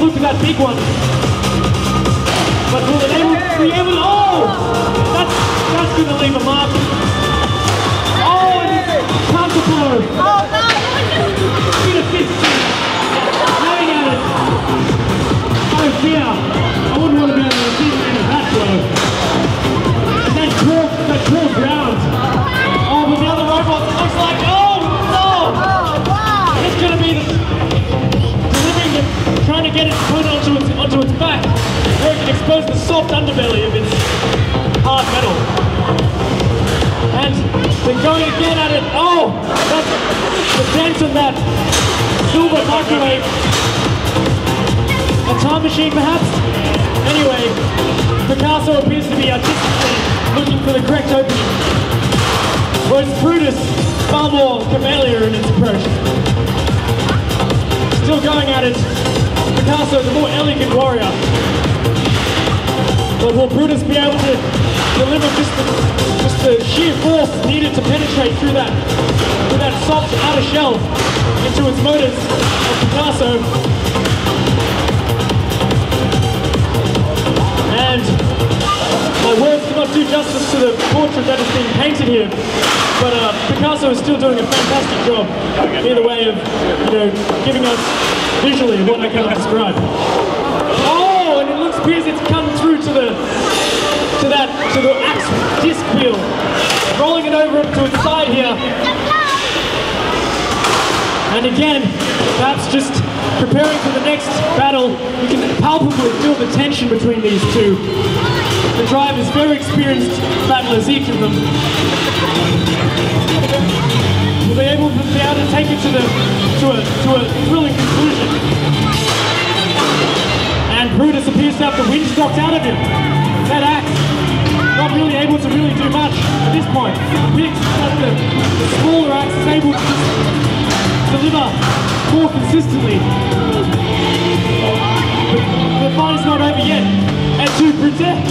loop to that big one. But will they be able to expose the soft underbelly of its hard metal. And they're going again at it. Oh, that's the dent on that silver microwave. A time machine, perhaps? Anyway, Picasso appears to be artistically looking for the correct opening. Whereas Brutus, far more chameleon in its approach. Still going at it. Picasso, the more elegant warrior. But will Brutus be able to deliver just the, just the sheer force needed to penetrate through that through that soft outer shell into its motors of Picasso? And my words cannot do justice to the portrait that is being painted here, but uh, Picasso is still doing a fantastic job either way of, you know, giving us visually what I cannot describe. Oh, and it looks appears it's come through to the to that to the axe disc wheel, rolling it over to its side here. And again, perhaps just preparing for the next battle, you can palpably feel the tension between these two. The drivers, very experienced battlers, each of them. Will they able to be able to take it to the to a to a thrilling conclusion? And Brutus appears to have the wind knocked out of him. That axe, not really able to really do much at this point. That the, the smaller axe is able to just deliver more consistently. The fight is not over yet. And to protect,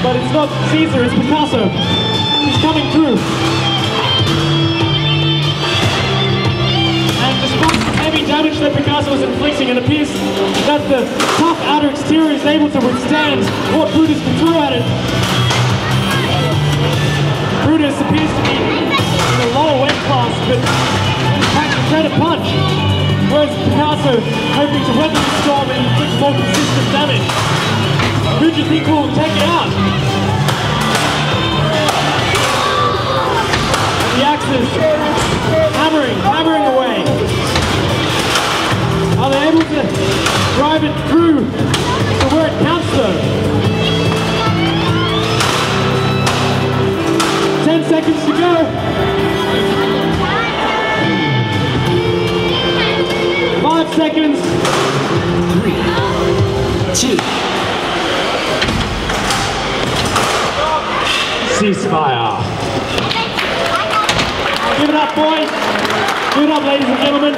but it's not Caesar, it's Picasso. He's coming through. And despite the heavy damage that Picasso is inflicting, it appears that the is able to withstand what Brutus can throw at it. Brutus appears to be in the lower weight class, but packs a better punch. Whereas Picasso hoping to weather the storm and inflict more consistent damage. Who do you think will take it out? And the axes hammering, hammering away. Are they able to drive it through to where it counts though? Ten seconds to go. Five seconds. Three, two, Ceasefire. Give it up, boys. Give it up, ladies and gentlemen.